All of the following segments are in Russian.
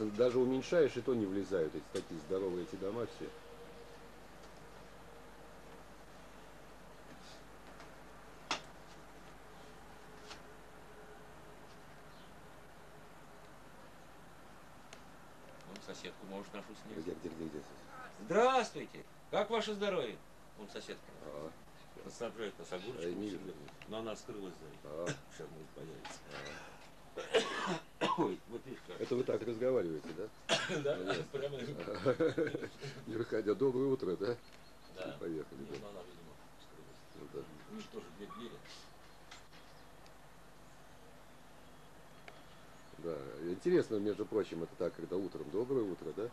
Интересно, даже уменьшаешь, и то не влезают эти такие здоровые эти дома все. Вон соседку, может, нашу снять. Где, где, где, где? Здравствуйте! Как ваше здоровье? Вон соседка. А, Снабжает нас огурчиком. А. Но она скрылась за ней. а. Сейчас может Ой, вот видишь как. Это вы так разговариваете, да? Да, прямо. Не выходя. Доброе утро, да? Да. Поехали, да. ну да. Видишь, тоже две двери. Да. Интересно, между прочим, это так, когда утром доброе утро, да?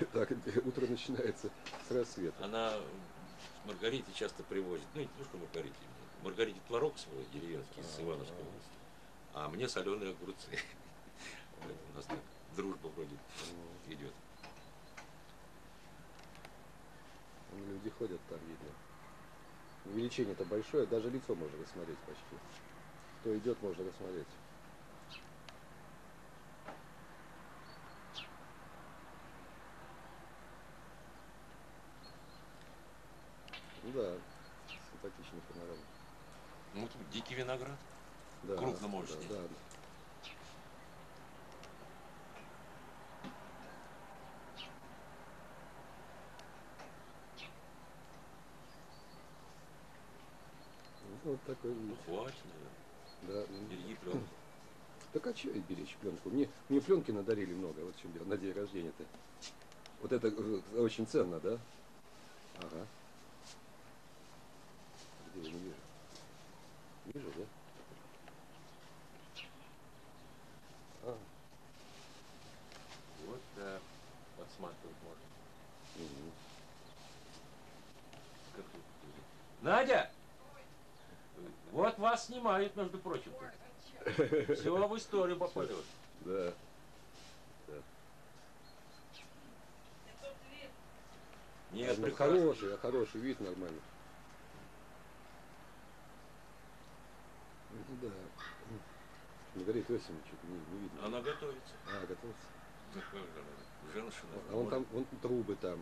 Так, утро начинается с рассвета. Она Маргарите часто привозит, ну, не то, что Маргарите, Маргарите творог свой деревенский с Ивановской области, а мне соленые огурцы. У нас так дружба вроде идет. Ну, Люди ходят там, видно. Увеличение-то большое, даже лицо можно рассмотреть почти. Кто идет, можно рассмотреть. Ну да, симпатичная панорама. Ну, тут дикий виноград. Да, Крупномощный. Да, да. Ну, Вот такой Ну, вид. хватит, наверное. Да. Береги пленку. Так а что и беречь пленку? Мне, мне пленки надарили много, вот в чем дело, на день рождения-то. Вот это э, очень ценно, да? Ага. Где я не вижу? Вижу, да? А, Вот так. Подсматривать можно. мгм. Как тут? Надя! Вот вас снимают, между прочим. Все в историю попадет. Да. Нет, Ну, хороший, а хороший вид нормальный. Ну да. Маргарита Иосифовна что-то не, не видно. Она готовится. А, готовится. Как же она? Женщина. А вон там, вон трубы там.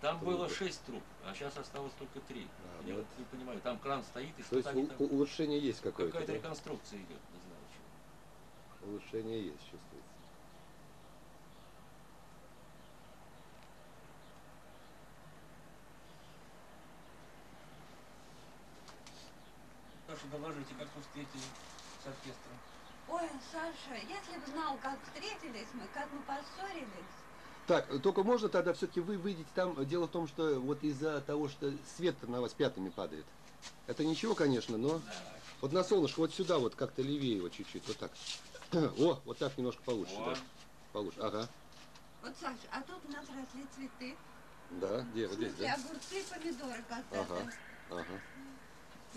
Там трубы. было шесть труб, а сейчас осталось только три. А, Я ну вот не понимаю, там кран стоит и То есть что-то они у- там... улучшение есть какое-то. Какая-то да? реконструкция идет, не знаю чего. Улучшение есть, чувствуется. Саша, доложите, как вы встретили с оркестром? Ой, Саша, если бы знал, как встретились мы, как мы поссорились. Так, только можно тогда все-таки вы выйдете там. Дело в том, что вот из-за того, что свет на вас пятнами падает. Это ничего, конечно, но вот на солнышко вот сюда вот как-то левее вот чуть-чуть, вот так. О, вот так немножко получше, О. да. Получше, ага. Вот, Саша, а тут у нас росли цветы. Да, где, вот здесь, да? огурцы и помидоры когда-то. Ага, ага.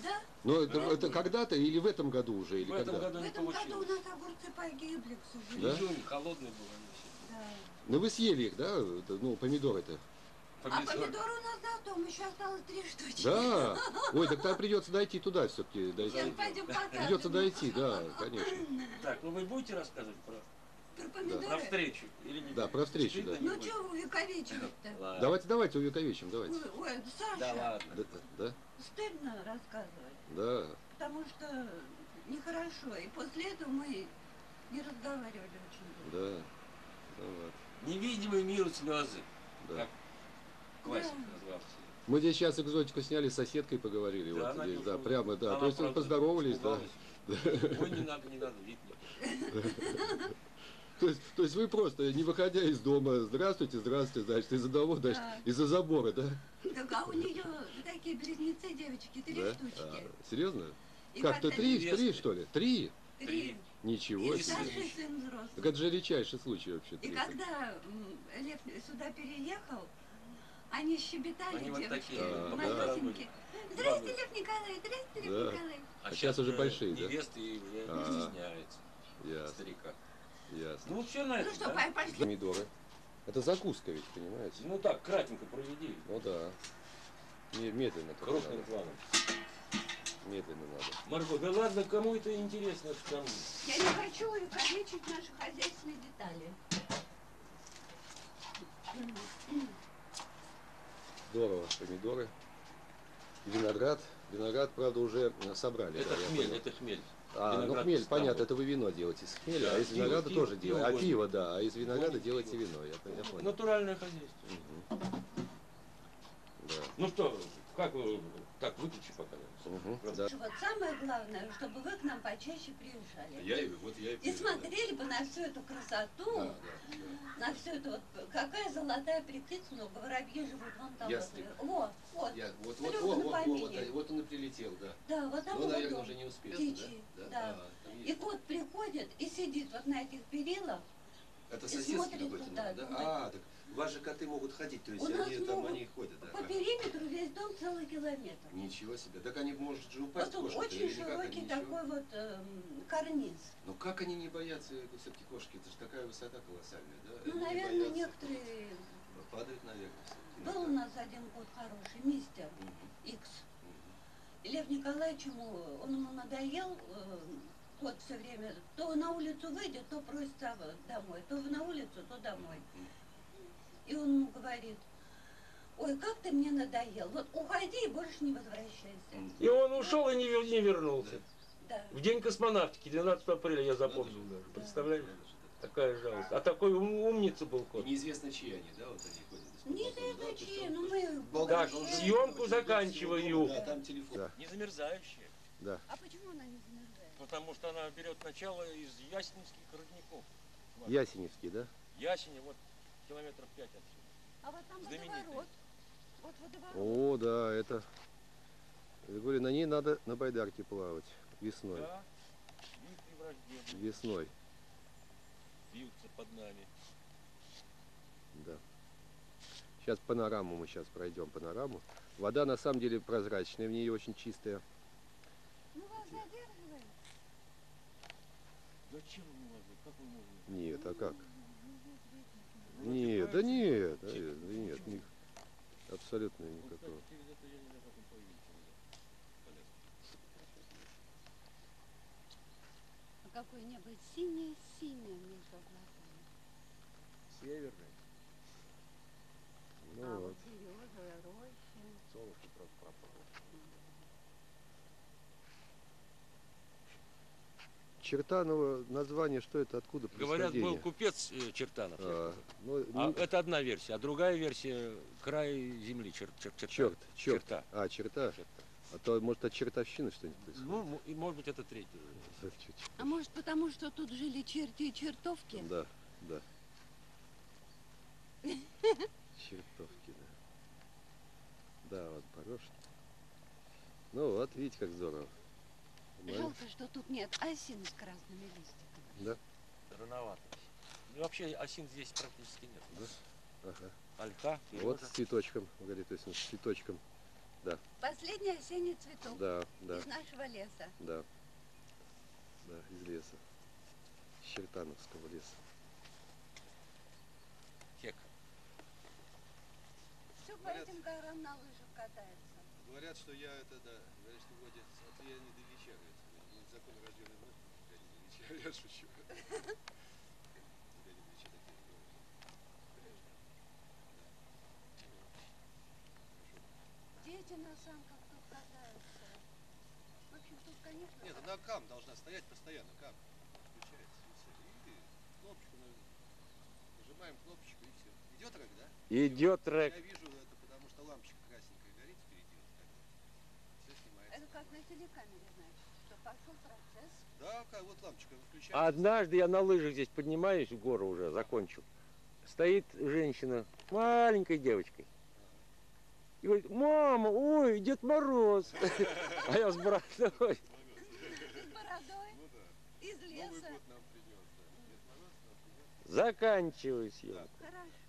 Да? Ну, это, это когда-то или в этом году уже, или В этом когда? году В не этом году у нас огурцы погибли, к Да? сожалению. Июнь холодный был. они все. Да. Ну вы съели их, да? Ну, помидоры-то. А помидоры у нас на том, еще осталось три штучки. Да. Ой, так тогда придется дойти туда все-таки. Дойти. Сейчас пойдем покажем. Придется дойти, да, конечно. Так, ну вы будете рассказывать про, Про про помидоры. встречу? Или не Да, про встречу, да. Ну будет? что вы увековечивать-то? Ладно. Давайте, давайте, увековечим, давайте. Ой, ой, Саша, Да ладно. Да, да, стыдно рассказывать, да. потому что нехорошо. И после этого мы не разговаривали очень долго. Да. Вот, Невидимый мир слезы. да. Как классик Да. назвался. Мы здесь сейчас экзотику сняли, с соседкой поговорили. Да, вот здесь, не да, прямо, да. Она, То есть поздоровались, да. Ой, не надо, не надо, вид То есть, то есть вы просто, не выходя из дома, здравствуйте, здравствуйте, значит, из одного, значит, Да. из-за забора, да? Так а у нее такие близнецы девочки, три да? штучки. А, серьезно? Как-то три, три, что ли? Три? Три. Ничего И себе. старший сын взрослый. Так это же редчайший случай вообще. И три. когда Лев сюда переехал, они щебетали, Они вот девочки, такие, Да, малюсенькие. да. Здрасте, Лев Николаевич, здрасте, Лев Да. Николаевич. А сейчас уже большие, да? Невесты и уже А. не стесняются. Ясно, Старика. ясно. Ну все на Ну этом, что, да? пошли. Помидоры. Это закуска ведь, понимаете? Ну так, кратенько проведи. Ну да. Ме- Медленно Крупным надо. планом. Медленно надо. Марго, да ладно, кому это интересно, что там Я не хочу увековечить наши хозяйственные детали. Здорово, помидоры. Виноград. Виноград, правда, уже э, собрали. Это да, хмель, это хмель. А, ну хмель, понятно, это вы вино делаете из хмеля, Да, а из пиво, винограда пиво, тоже пиво делаете. А пиво, да, а из винограда Гоним делаете пиво. вино, я, я понял. Натуральное хозяйство. Мгм. Да. Ну что, как вы, так, выключи пока. Мгм, да. Вот самое главное, чтобы вы к нам почаще приезжали. Я и вот я и И смотрели бы на всю эту красоту, Да, да, на всю эту вот, какая золотая птица много, воробьи живут вон там. Ястреб. Вот, вот, вот. Я, вот, вот, вот, на вот, вот, вот, вот он и прилетел, да. Да, вот там Ну, вот наверное, дом. уже не успел, птичий, да? да. А, там И кот приходит и сидит вот на этих перилах. Это и соседский смотрит какой-то, да? А, так ваши коты могут ходить, то есть У они там, могут. они ходят, да? По периметру весь дом целый километр. Ничего себе. Так они, может, же упасть тут кошки очень широкий ничего? такой вот эм, карниз. Ну как они не боятся все-таки кошки? Это же такая высота колоссальная, да? Ну, Они не наверное, боятся. некоторые... Падают, наверное, все-таки. Был у нас один кот хороший, мистер Икс. И Лев Николаевич ему, он ему надоел, э, кот все время, то на улицу выйдет, то просится в- домой, то на улицу, то домой. И он ему говорит, ой, как ты мне надоел, вот уходи и больше не возвращайся. И он ушел и не, вер- не вернулся. Да. В день космонавтики, 12 апреля, я запомнил даже. Представляешь? Такая жалость. А такой ум- умница был И кот. неизвестно, чьи они, да, вот они ходят. Неизвестно чьи, но мы... Так, съемку заканчиваю. Да, там телефон. Да. Не замерзающая. Да. А почему она не замерзает? Потому что она берет начало из ясеневских родников. Ясеневский, да? Ясени, вот километров пять отсюда. А вот там Знаменитый. водоворот. Вот водоворот. О, да, это... Я говорю, на ней надо на байдарке плавать весной. Да, Весной, бьются под нами. да. Сейчас панораму мы сейчас пройдем, панораму. Вода на самом деле прозрачная, в ней очень чистая. Ну вас задерживаем. Зачем вы можете? Как вы можете? Нет, а как? Нет, да нет, да, нет, почему? ни- абсолютно никакого. А какое небо синее-синее между облаками. Северный. Ну а вот, вот березовая роща. Солнышко просто пропало. Чертаново название, что это, откуда Говорят, был купец э, Чертанов. А, ну, А ну, это одна версия, а другая версия край земли, чер, чер- черта. черт, черт. Черта. А, черта. Черта. А то, может, от чертовщины что-нибудь происходит? Ну, и может быть это. Чуть-чуть. А может потому, что тут жили черти и чертовки? Да, да. Чертовки, да. Да, вот Порошин. Ну вот, видите, как здорово. Жалко, что тут нет осин с красными листиками. Да, Рановато. Ну, вообще осин здесь практически нет. да. Ага. Ольха, Вот с цветочком, говорит, то есть с цветочком. Последний осенний цветок Да, да, из нашего леса. да. Да, из леса. С Чертановского леса. Тек. Все по этим горам на лыжах катается. Говорят, что я это, да, говорят, что вроде от я не долеча, говорят, закон рожденный вновь, я не долеча, я шучу. Я не долеча такие говорят. Дети на санках тут катаются. В общем, тут, конечно, Нет, она кам должна стоять постоянно, кам. Включается и все. И кнопочку на- нажимаем кнопочку и все. Идет рэк, да? Идет рэк. Я вижу это, потому что лампочка красненькая горит впереди. Вот так. Все снимается. Это как на телекамере, значит, что пошел процесс. Да, как, вот лампочка включается. Однажды я на лыжах здесь поднимаюсь в гору уже, закончил. Стоит женщина маленькой девочкой. И говорит, мама, ой, Дед Мороз. А я с бородой. С бородой, Ну да. из Новый леса. год нам принес, да. Дед Мороз нам принес. Заканчиваю съемку. Хорошо.